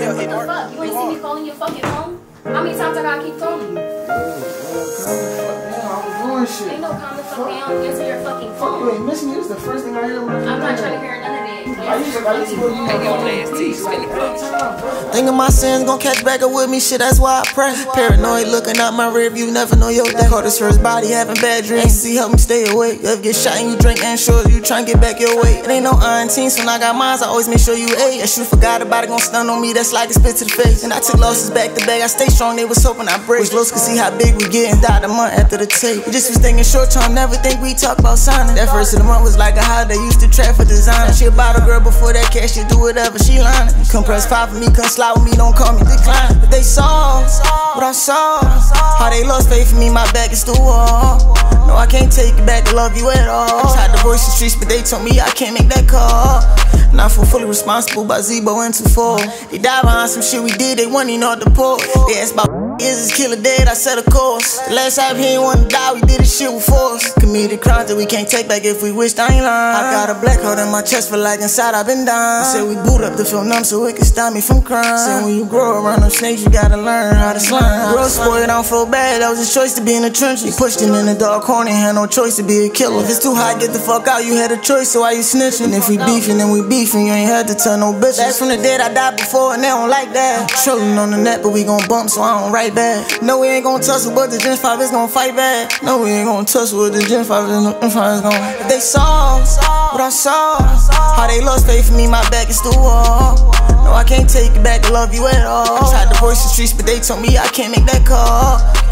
You ain't see me calling your fucking phone? How many times I gotta keep calling you? Oh, I'm shit. Ain't no calm the fuck down. Answer your fucking phone. You ain't missing me. This is the first thing I hear. I'm not trying to hear none of it. I used to, I go to Thinking my sins gon' catch back up with me, shit, that's why I pray. Paranoid looking out my rear view, never know your day. Caught his first body, having bad dreams. See, help me stay awake. Ever get shot and you drink and sure you tryna get back your weight. It ain't no teens when I got mines, I always make sure you ate. If you forgot about it, gon' stun on me, that's like a spit to the face. And I took losses back to back, I stay strong, they was hoping I break. Wish Los could see how big we getting, died a month after the tape. We just was thinking short term, never think we talk about signing. That first of the month was like a holiday, used to trap for design. She a bottle girl before that cash, she do whatever she lying. Come press five for me, come slide with me, don't call me decline. But they saw what I saw, how they lost faith in me, my back is the wall. No, I can't take it back to love you at all. Tried to voice the streets, but they told me I can't make that call. Not for fully responsible by Zebo and 2-4. They died behind some shit we did, they want even know the port. They asked about is this killer dead? I set a course. The last time he ain't wanna die, we did this shit with force. Committed crimes that we can't take back if we wished I ain't lying. I got a black hole in my chest, for like inside I've been dying. Said we boot up to feel numb so it can stop me from crying. Said when you grow around them snakes, you gotta learn how to slime. Real spoiled, I don't feel bad. That was his choice to be in the trenches. He pushed him in the dark corner, had no choice to be a killer. If it's too hot, get the fuck out. You had a choice, so why you snitching? If we beefing, then we beefing. You ain't had to tell no bitches. That's from the dead, I died before, and they don't like that. Trolling on the net, but we gon' bump, so I don't write back. No, we ain't gon' tussle, but the Gen 5 is gon' fight back. No, we ain't gon' tussle with the Gen 5 is no, Gen 5 is gon' They saw what I saw, how they lost faith in me, my back is the wall. No, I can't take it back to love you at all. I tried to voice the streets, but they told me I can't make that call.